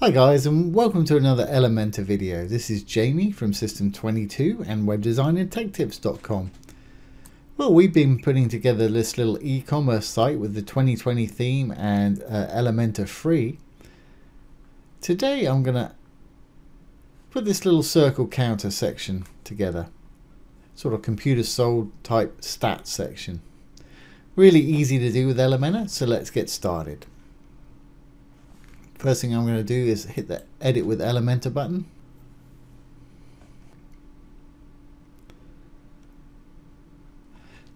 Hi guys and welcome to another Elementor video. This is Jamie from System22 and webdesignandtechtips.com. Well, we've been putting together this little e-commerce site with the 2020 theme and uh, Elementor free. Today I'm going to put this little circle counter section together. Sort of computer sold type stats section. Really easy to do with Elementor, so let's get started. First thing I'm going to do is hit the edit with Elementor button.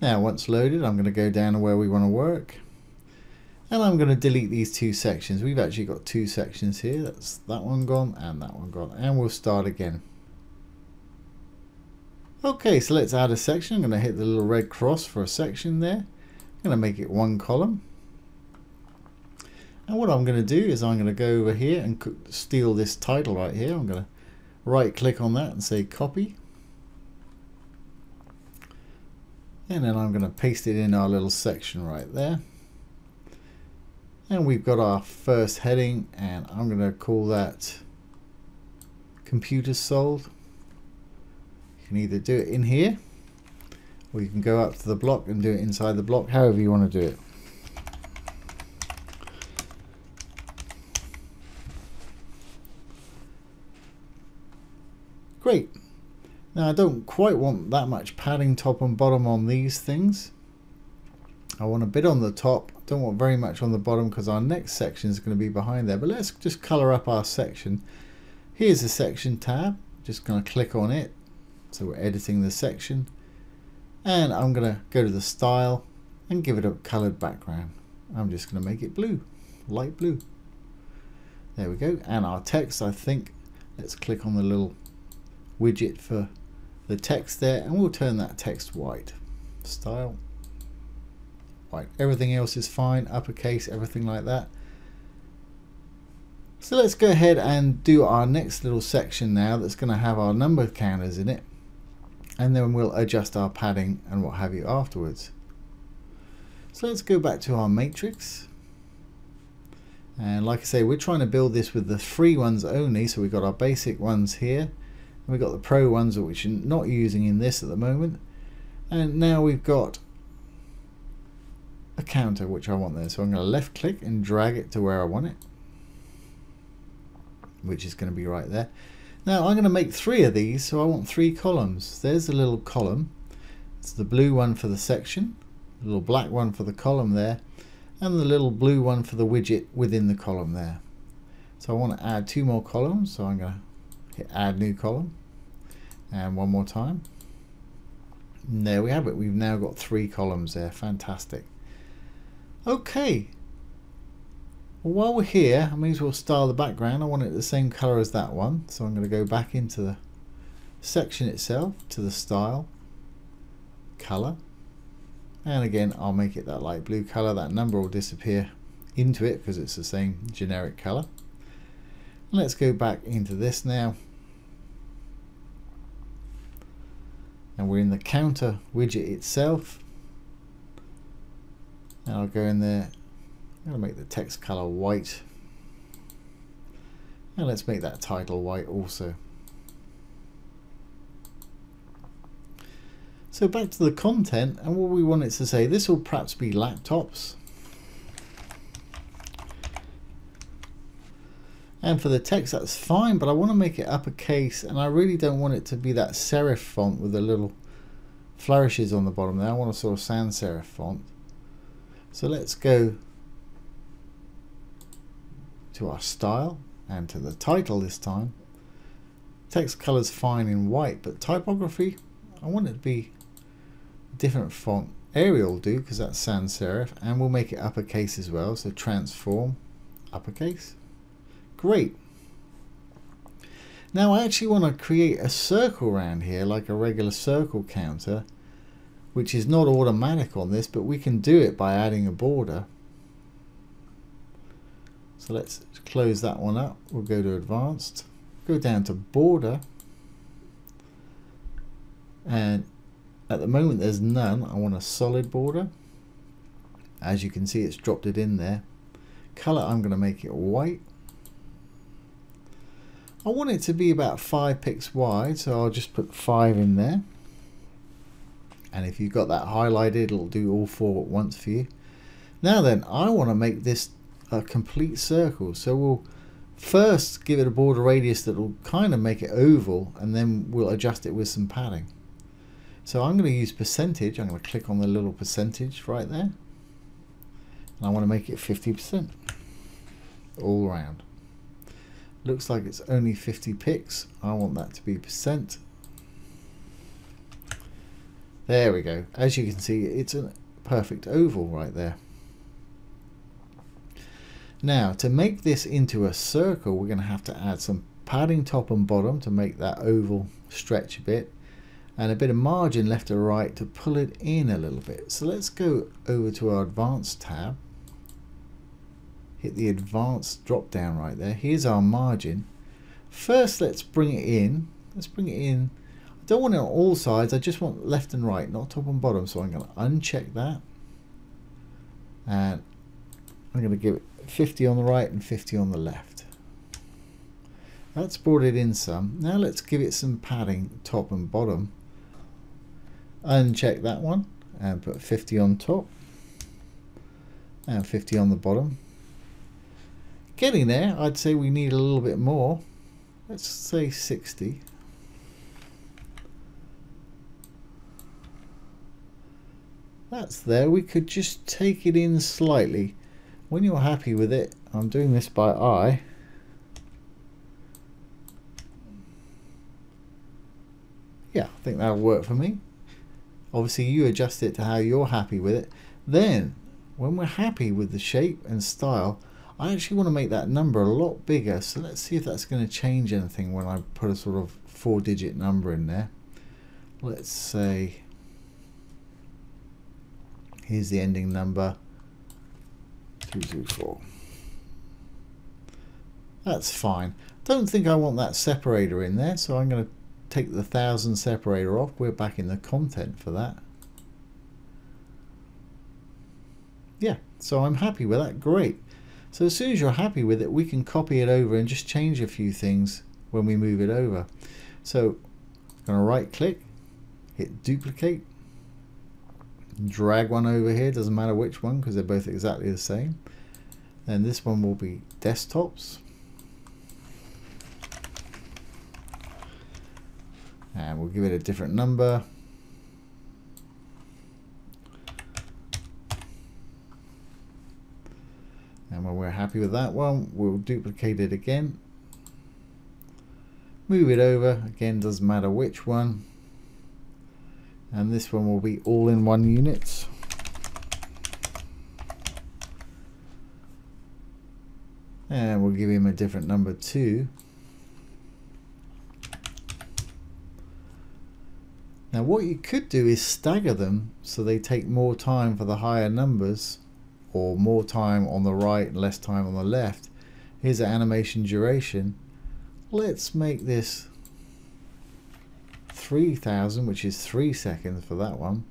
Now once loaded I'm going to go down to where we want to work and I'm going to delete these two sections. We've actually got two sections here. That's that one gone and that one gone and we'll start again. Okay so let's add a section. I'm going to hit the little red cross for a section there. I'm going to make it one column and what I'm going to do is I'm going to go over here and steal this title right here. I'm going to right click on that and say copy. And then I'm going to paste it in our little section right there. And we've got our first heading and I'm going to call that computers sold. You can either do it in here or you can go up to the block and do it inside the block, however you want to do it. Great. Now I don't quite want that much padding top and bottom on these things. I want a bit on the top. Don't want very much on the bottom because our next section is going to be behind there. But let's just color up our section. Here's the section tab. Just going to click on it. So we're editing the section. And I'm going to go to the style and give it a colored background. I'm just going to make it blue, light blue. There we go. And our text, I think, let's click on the little widget for the text there and we'll turn that text white style. White. Everything else is fine. Uppercase everything like that. So let's go ahead and do our next little section now that's going to have our number counters in it and then we'll adjust our padding and what have you afterwards. So let's go back to our matrix. And like I say we're trying to build this with the free ones only so we've got our basic ones here we've got the pro ones which are not using in this at the moment. And now we've got a counter which I want there. So I'm going to left click and drag it to where I want it which is going to be right there. Now I'm going to make three of these so I want three columns. There's a little column. It's the blue one for the section the little black one for the column there and the little blue one for the widget within the column there. So I want to add two more columns so I'm going to hit add new column. And one more time. And there we have it. We've now got three columns there. Fantastic. Okay. Well, while we're here I may as well style the background. I want it the same color as that one. So I'm going to go back into the section itself to the style color and again I'll make it that light blue color that number will disappear into it because it's the same generic color let's go back into this now. And we're in the counter widget itself. And I'll go in there. I'm make the text color white. And let's make that title white also. So back to the content and what we want it to say. This will perhaps be laptops And for the text, that's fine, but I want to make it uppercase, and I really don't want it to be that serif font with the little flourishes on the bottom there. I want a sort of sans serif font. So let's go to our style and to the title this time. Text color's fine in white, but typography, I want it to be different font. Arial will do because that's sans serif, and we'll make it uppercase as well. So transform, uppercase. Great. Now I actually want to create a circle around here like a regular circle counter which is not automatic on this but we can do it by adding a border. So let's close that one up. We'll go to advanced, go down to border and at the moment there's none. I want a solid border. As you can see it's dropped it in there. Color I'm going to make it white I want it to be about 5 pixels wide, so I'll just put 5 in there. And if you've got that highlighted, it'll do all four at once for you. Now then, I want to make this a complete circle. So we'll first give it a border radius that will kind of make it oval, and then we'll adjust it with some padding. So I'm going to use percentage. I'm going to click on the little percentage right there. And I want to make it 50% all around. Looks like it's only 50 pix. I want that to be percent. There we go. As you can see, it's a perfect oval right there. Now, to make this into a circle, we're going to have to add some padding top and bottom to make that oval stretch a bit and a bit of margin left or right to pull it in a little bit. So let's go over to our advanced tab hit the advanced drop down right there. Here's our margin. First let's bring it in. Let's bring it in. I don't want it on all sides. I just want left and right not top and bottom. So I'm going to uncheck that. And I'm going to give it 50 on the right and 50 on the left. That's brought it in some. Now let's give it some padding top and bottom. Uncheck that one and put 50 on top and 50 on the bottom Getting there, I'd say we need a little bit more. Let's say 60. That's there. We could just take it in slightly. When you're happy with it, I'm doing this by eye. Yeah, I think that'll work for me. Obviously, you adjust it to how you're happy with it. Then, when we're happy with the shape and style, I actually want to make that number a lot bigger so let's see if that's going to change anything when I put a sort of four digit number in there. Let's say here's the ending number 224 that's fine. Don't think I want that separator in there so I'm going to take the thousand separator off. We're back in the content for that. Yeah so I'm happy with that. Great so as soon as you're happy with it, we can copy it over and just change a few things when we move it over. So I'm going to right click, hit duplicate, drag one over here, doesn't matter which one because they're both exactly the same. Then this one will be desktops. And we'll give it a different number. And when we're happy with that one we'll duplicate it again. Move it over. Again doesn't matter which one. And this one will be all in one units and we'll give him a different number too now what you could do is stagger them so they take more time for the higher numbers or more time on the right less time on the left. Here's the animation duration. Let's make this 3000, which is 3 seconds for that one.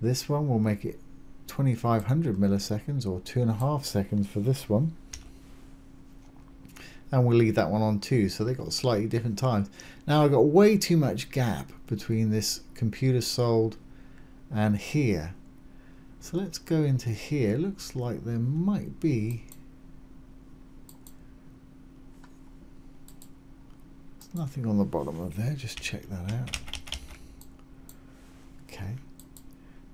This one will make it 2500 milliseconds or 2.5 seconds for this one. And we'll leave that one on too, so they've got slightly different times. Now I've got way too much gap between this computer sold and here. So let's go into here. Looks like there might be nothing on the bottom of there. Just check that out. Okay.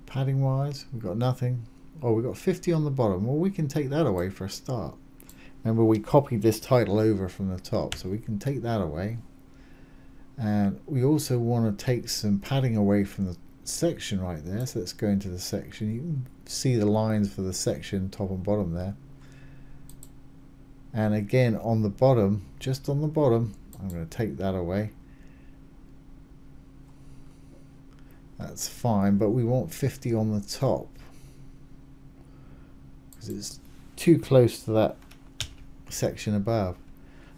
Padding wise, we've got nothing. Oh, we've got 50 on the bottom. Well, we can take that away for a start. Remember, we copied this title over from the top, so we can take that away. And we also want to take some padding away from the section right there. So let's go into the section. You can see the lines for the section top and bottom there. And again on the bottom, just on the bottom, I'm going to take that away. That's fine, but we want 50 on the top. Because it's too close to that section above.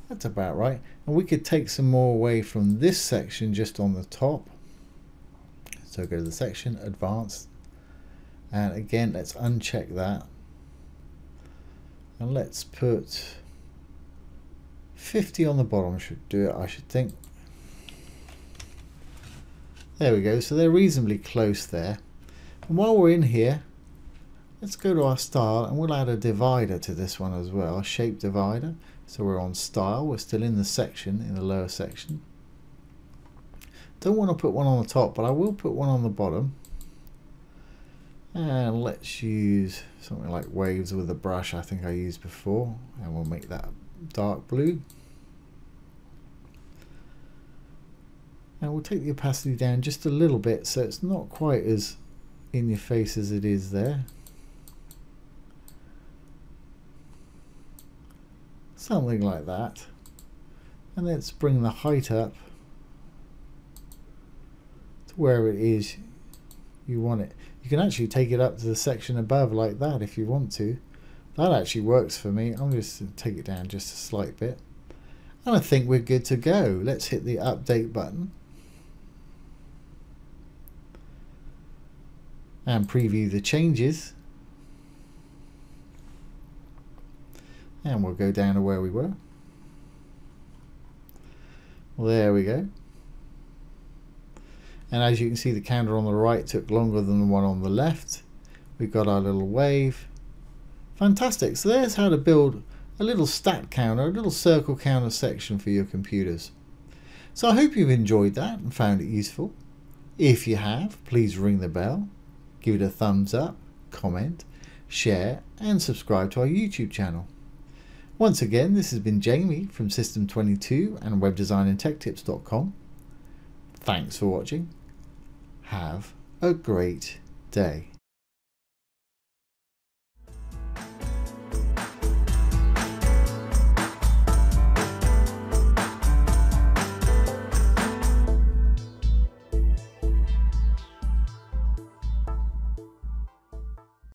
That's about right. And we could take some more away from this section just on the top so go to the section, advanced, and again, let's uncheck that. And let's put 50 on the bottom should do it, I should think. There we go, so they're reasonably close there. And while we're in here, let's go to our style and we'll add a divider to this one as well, a shape divider. So we're on style, we're still in the section, in the lower section. Don't want to put one on the top, but I will put one on the bottom. And let's use something like waves with a brush I think I used before. And we'll make that dark blue. And we'll take the opacity down just a little bit so it's not quite as in your face as it is there. Something like that. And let's bring the height up where it is you want it. You can actually take it up to the section above like that if you want to. That actually works for me. I'm just going to take it down just a slight bit. And I think we're good to go. Let's hit the update button. And preview the changes. And we'll go down to where we were. Well, there we go. And as you can see, the counter on the right took longer than the one on the left. We've got our little wave. Fantastic. So there's how to build a little stat counter, a little circle counter section for your computers. So I hope you've enjoyed that and found it useful. If you have, please ring the bell, give it a thumbs up, comment, share and subscribe to our YouTube channel. Once again, this has been Jamie from System22 and WebDesignAndTechTips.com. Thanks for watching. Have a great day.